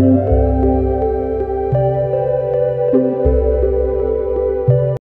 Música